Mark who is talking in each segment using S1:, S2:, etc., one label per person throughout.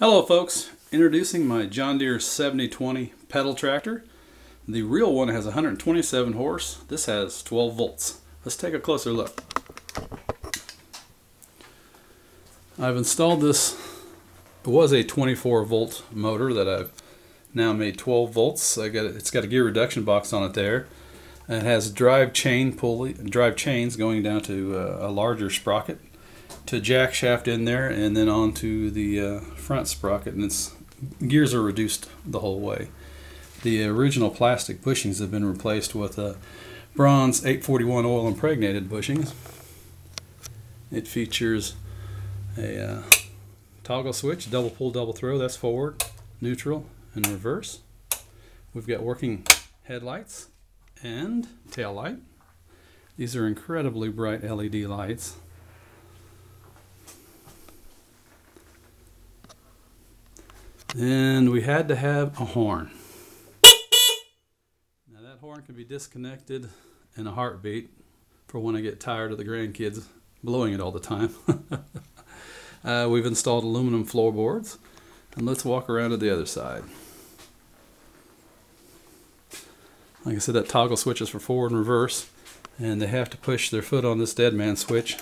S1: Hello folks, introducing my John Deere 7020 pedal tractor. The real one has 127 horse, this has 12 volts. Let's take a closer look. I've installed this, it was a 24 volt motor that I've now made 12 volts. I got it, it's got a gear reduction box on it there. It has drive chain pulley, drive chains going down to uh, a larger sprocket to jack shaft in there and then onto the uh, front sprocket and its gears are reduced the whole way. The original plastic bushings have been replaced with a bronze 841 oil impregnated bushings. It features a uh, toggle switch, double pole, double throw, that's forward, neutral, and reverse. We've got working headlights and tail light. These are incredibly bright LED lights. And we had to have a horn. Now that horn can be disconnected in a heartbeat for when I get tired of the grandkids blowing it all the time. uh, we've installed aluminum floorboards and let's walk around to the other side. Like I said, that toggle switch is for forward and reverse and they have to push their foot on this dead man switch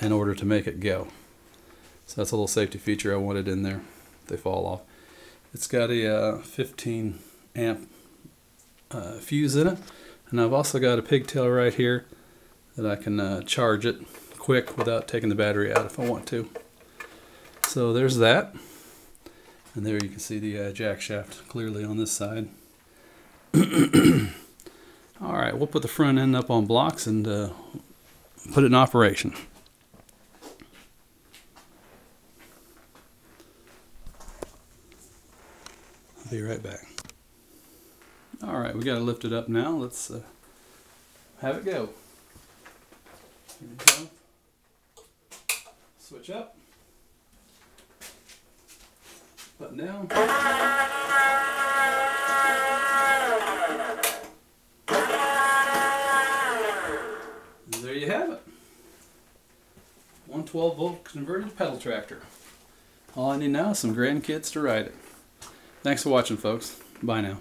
S1: in order to make it go. So that's a little safety feature I wanted in there they fall off. It's got a uh, 15 amp uh, fuse in it, and I've also got a pigtail right here that I can uh, charge it quick without taking the battery out if I want to. So there's that, and there you can see the uh, jack shaft clearly on this side. All right, we'll put the front end up on blocks and uh, put it in operation. I'll be right back. All right, we got to lift it up now. Let's uh, have it go. Go. Switch up. Button down. And there you have it. 112 volt converted pedal tractor. All I need now is some grandkids to ride it. Thanks for watching, folks. Bye now.